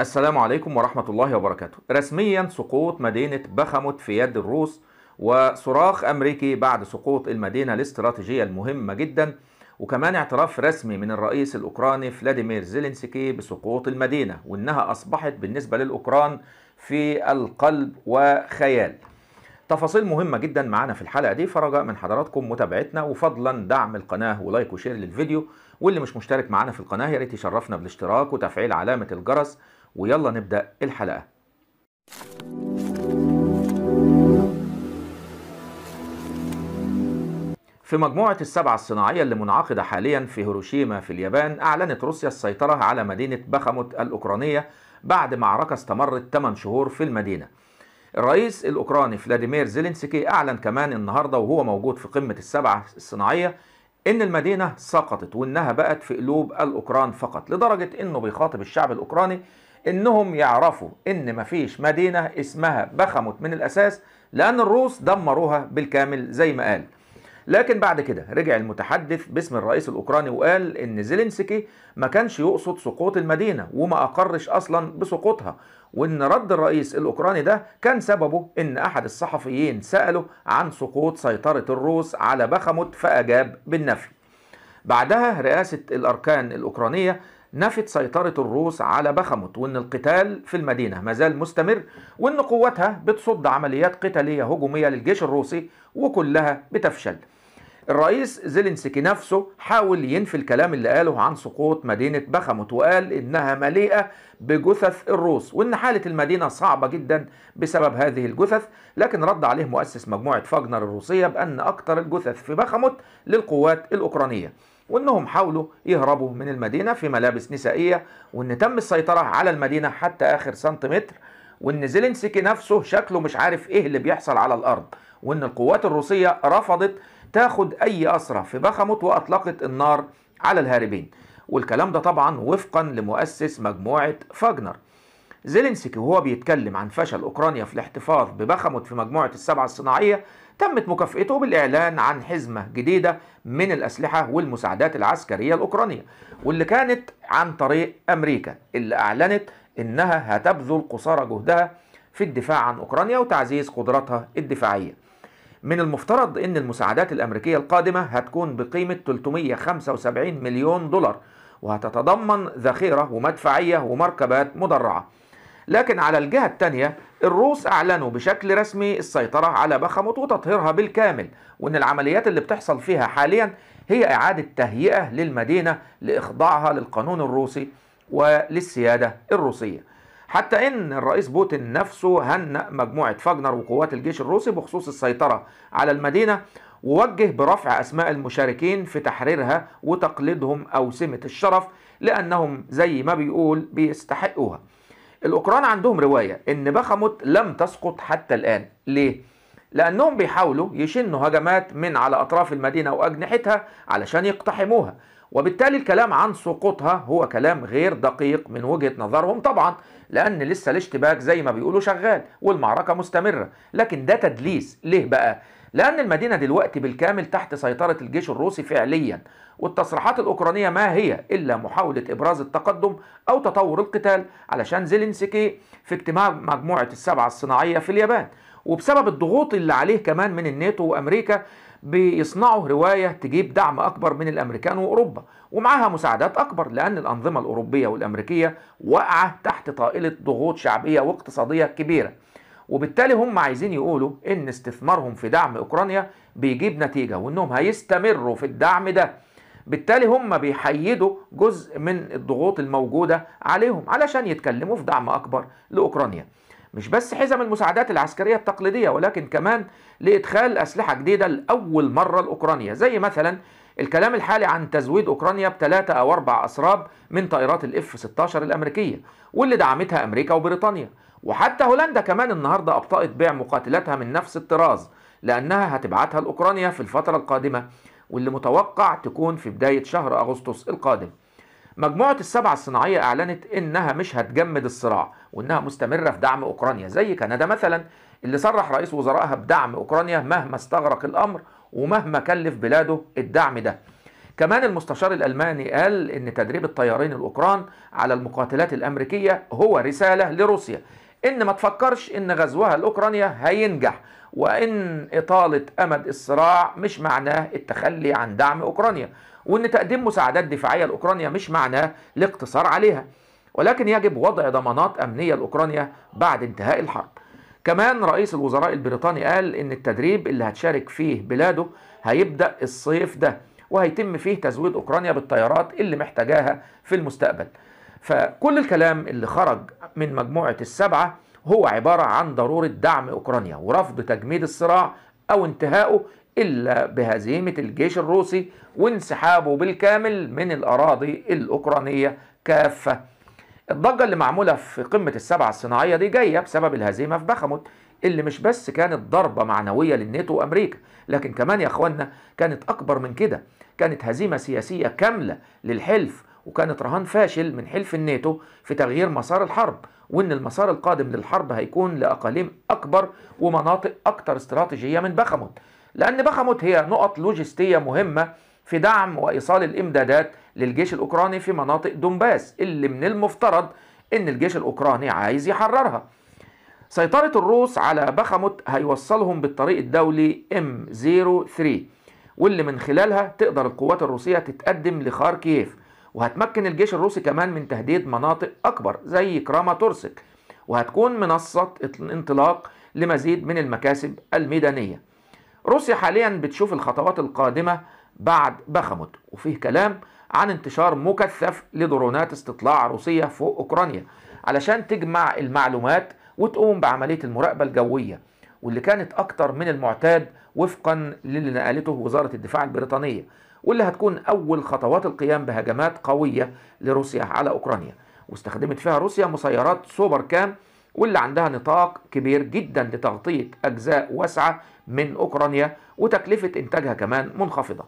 السلام عليكم ورحمة الله وبركاته. رسميا سقوط مدينة بخمت في يد الروس وصراخ أمريكي بعد سقوط المدينة الاستراتيجية المهمة جدا. وكمان اعتراف رسمي من الرئيس الأوكراني فلاديمير زيلينسكي بسقوط المدينة وإنها أصبحت بالنسبة للأوكران في القلب وخيال. تفاصيل مهمة جدا معانا في الحلقة دي فرجاء من حضراتكم متابعتنا. وفضلا دعم القناة و like و share للفيديو. واللي مش مشترك معانا في القناة يا ريت يشرفنا بالاشتراك وتفعيل علامة الجرس. ويلا نبدأ الحلقة. في مجموعة السبعة الصناعية اللي منعقدة حاليا في هيروشيما في اليابان أعلنت روسيا السيطرة على مدينة بخموت الأوكرانية بعد معركة استمرت 8 شهور في المدينة. الرئيس الأوكراني فلاديمير زيلينسكي أعلن كمان النهاردة وهو موجود في قمة السبعة الصناعية إن المدينة سقطت وإنها بقت في قلوب الأوكران فقط لدرجة إنه بيخاطب الشعب الأوكراني إنهم يعرفوا إن مفيش مدينة اسمها بخمت من الأساس لأن الروس دمروها بالكامل زي ما قال. لكن بعد كده رجع المتحدث باسم الرئيس الأوكراني وقال إن زيلينسكي ما كانش يقصد سقوط المدينة وما أقرش أصلا بسقوطها وإن رد الرئيس الأوكراني ده كان سببه إن أحد الصحفيين سأله عن سقوط سيطرة الروس على بخمت فأجاب بالنفي. بعدها رئاسة الأركان الأوكرانية نفت سيطرة الروس على بخمت وإن القتال في المدينة مازال مستمر وإن قوتها بتصد عمليات قتالية هجومية للجيش الروسي وكلها بتفشل. الرئيس زيلينسكي نفسه حاول ينفي الكلام اللي قاله عن سقوط مدينة بخمت وقال إنها مليئة بجثث الروس وإن حالة المدينة صعبة جدا بسبب هذه الجثث لكن رد عليه مؤسس مجموعة فاجنر الروسية بأن أكثر الجثث في بخمت للقوات الأوكرانية. وإنهم حاولوا يهربوا من المدينة في ملابس نسائية وإن تم السيطرة على المدينة حتى آخر سنتيمتر وإن زيلينسكي نفسه شكله مش عارف إيه اللي بيحصل على الأرض وإن القوات الروسية رفضت تاخد أي اسرى في بخمت وأطلقت النار على الهاربين. والكلام ده طبعا وفقا لمؤسس مجموعة فاجنر زيلينسكي وهو بيتكلم عن فشل أوكرانيا في الاحتفاظ ببخمت في مجموعة السبعة الصناعية تمت مكافئته بالإعلان عن حزمة جديدة من الأسلحة والمساعدات العسكرية الأوكرانية واللي كانت عن طريق أمريكا اللي أعلنت إنها هتبذل قصارى جهدها في الدفاع عن أوكرانيا وتعزيز قدراتها الدفاعية. من المفترض أن المساعدات الأمريكية القادمة هتكون بقيمة 375 مليون دولار وهتتضمن ذخيرة ومدفعية ومركبات مدرعة. لكن على الجهة الثانية الروس أعلنوا بشكل رسمي السيطرة على بخمت وتطهيرها بالكامل وأن العمليات اللي بتحصل فيها حاليا هي إعادة تهيئة للمدينة لإخضاعها للقانون الروسي وللسيادة الروسية. حتى إن الرئيس بوتين نفسه هنأ مجموعة فاجنر وقوات الجيش الروسي بخصوص السيطرة على المدينة ووجه برفع أسماء المشاركين في تحريرها وتقليدهم اوسمة الشرف لأنهم زي ما بيقول بيستحقوها. الأوكران عندهم رواية إن بخمت لم تسقط حتى الآن ليه؟ لأنهم بيحاولوا يشنوا هجمات من على أطراف المدينة وأجنحتها علشان يقتحموها وبالتالي الكلام عن سقوطها هو كلام غير دقيق من وجهة نظرهم طبعا لأن لسه الاشتباك زي ما بيقولوا شغال والمعركة مستمرة لكن ده تدليس ليه بقى؟ لأن المدينة دلوقتي بالكامل تحت سيطرة الجيش الروسي فعليا والتصريحات الأوكرانية ما هي إلا محاولة إبراز التقدم أو تطور القتال علشان زيلينسكي في اجتماع مجموعة السبعة الصناعية في اليابان. وبسبب الضغوط اللي عليه كمان من الناتو وأمريكا بيصنعوا رواية تجيب دعم أكبر من الأمريكان وأوروبا ومعها مساعدات أكبر لأن الأنظمة الأوروبية والأمريكية واقعة تحت طائلة ضغوط شعبية واقتصادية كبيرة. وبالتالي هم عايزين يقولوا إن استثمارهم في دعم أوكرانيا بيجيب نتيجة وإنهم هيستمروا في الدعم ده. بالتالي هم بيحيدوا جزء من الضغوط الموجودة عليهم علشان يتكلموا في دعم أكبر لأوكرانيا. مش بس حزم المساعدات العسكرية التقليدية ولكن كمان لإدخال أسلحة جديدة لأول مرة لأوكرانيا زي مثلا الكلام الحالي عن تزويد أوكرانيا بثلاثة أو أربع أسراب من طائرات الإف 16 الأمريكية واللي دعمتها أمريكا وبريطانيا. وحتى هولندا كمان النهارده أبطأت بيع مقاتلاتها من نفس الطراز لأنها هتبعتها لأوكرانيا في الفترة القادمة واللي متوقع تكون في بداية شهر أغسطس القادم. مجموعة السبعة الصناعية أعلنت إنها مش هتجمد الصراع وإنها مستمرة في دعم أوكرانيا زي كندا مثلا اللي صرح رئيس وزرائها بدعم أوكرانيا مهما استغرق الأمر ومهما كلف بلاده الدعم ده. كمان المستشار الألماني قال إن تدريب الطيارين الأوكران على المقاتلات الأمريكية هو رسالة لروسيا إن ما تفكرش إن غزوها لأوكرانيا هينجح وإن إطالة أمد الصراع مش معناه التخلي عن دعم أوكرانيا وإن تقديم مساعدات دفاعية لأوكرانيا مش معناه الاقتصار عليها. ولكن يجب وضع ضمانات أمنية لأوكرانيا بعد انتهاء الحرب. كمان رئيس الوزراء البريطاني قال إن التدريب اللي هتشارك فيه بلاده هيبدأ الصيف ده وهيتم فيه تزويد أوكرانيا بالطيارات اللي محتاجاها في المستقبل. فكل الكلام اللي خرج من مجموعة السبعة هو عبارة عن ضرورة دعم أوكرانيا ورفض تجميد الصراع أو انتهائه إلا بهزيمة الجيش الروسي وانسحابه بالكامل من الأراضي الأوكرانية كافة. الضجة اللي معمولة في قمة السبعة الصناعية دي جاية بسبب الهزيمة في بخمت اللي مش بس كانت ضربة معنوية للناتو وأمريكا لكن كمان يا أخوانا كانت أكبر من كده. كانت هزيمة سياسية كاملة للحلف وكانت رهان فاشل من حلف الناتو في تغيير مسار الحرب وإن المسار القادم للحرب هيكون لأقاليم أكبر ومناطق أكثر استراتيجية من بخمت لأن بخمت هي نقط لوجستية مهمة في دعم وإيصال الإمدادات للجيش الأوكراني في مناطق دونباس اللي من المفترض إن الجيش الأوكراني عايز يحررها. سيطرة الروس على بخمت هيوصلهم بالطريق الدولي M03 واللي من خلالها تقدر القوات الروسية تتقدم لخاركييف وهتمكن الجيش الروسي كمان من تهديد مناطق أكبر زي كراماتورسك وهتكون منصة انطلاق لمزيد من المكاسب الميدانية. روسيا حاليا بتشوف الخطوات القادمة بعد بخمت وفيه كلام عن انتشار مكثف لدرونات استطلاع روسية فوق أوكرانيا علشان تجمع المعلومات وتقوم بعملية المراقبة الجوية واللي كانت أكتر من المعتاد وفقا للي نقلته وزارة الدفاع البريطانية. واللي هتكون أول خطوات القيام بهجمات قوية لروسيا على أوكرانيا. واستخدمت فيها روسيا مسيرات سوبر كام واللي عندها نطاق كبير جدا لتغطية أجزاء واسعة من أوكرانيا وتكلفة إنتاجها كمان منخفضة.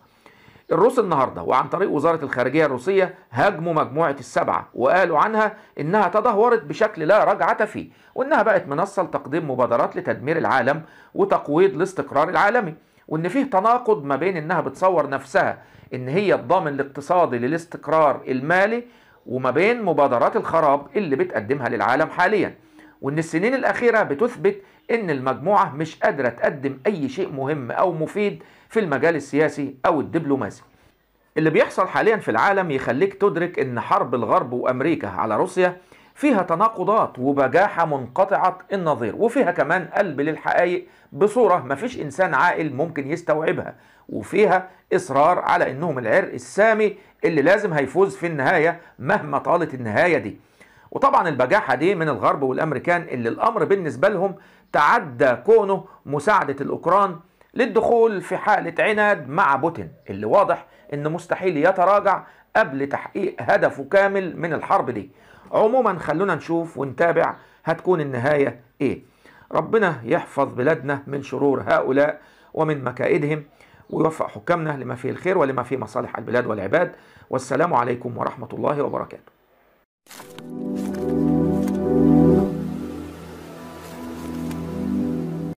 الروس النهارده وعن طريق وزارة الخارجية الروسية هاجموا مجموعة السبعة وقالوا عنها إنها تدهورت بشكل لا رجعة فيه وإنها بقت منصة لتقديم مبادرات لتدمير العالم وتقويض الاستقرار العالمي. وإن فيه تناقض ما بين إنها بتصور نفسها إن هي الضامن الاقتصادي للاستقرار المالي وما بين مبادرات الخراب اللي بتقدمها للعالم حاليا. وإن السنين الأخيرة بتثبت إن المجموعة مش قادرة تقدم أي شيء مهم أو مفيد في المجال السياسي أو الدبلوماسي. اللي بيحصل حاليا في العالم يخليك تدرك إن حرب الغرب وأمريكا على روسيا فيها تناقضات وبجاحة منقطعة النظير وفيها كمان قلب للحقائق بصورة مفيش إنسان عاقل ممكن يستوعبها وفيها إصرار على إنهم العرق السامي اللي لازم هيفوز في النهاية مهما طالت النهاية دي. وطبعا البجاحة دي من الغرب والأمريكان اللي الأمر بالنسبة لهم تعدى كونه مساعدة الأوكران للدخول في حالة عناد مع بوتين اللي واضح إنه مستحيل يتراجع قبل تحقيق هدفه كامل من الحرب دي. عموما خلونا نشوف ونتابع هتكون النهاية إيه. ربنا يحفظ بلادنا من شرور هؤلاء ومن مكائدهم ويوفق حكامنا لما فيه الخير ولما فيه مصالح البلاد والعباد. والسلام عليكم ورحمة الله وبركاته.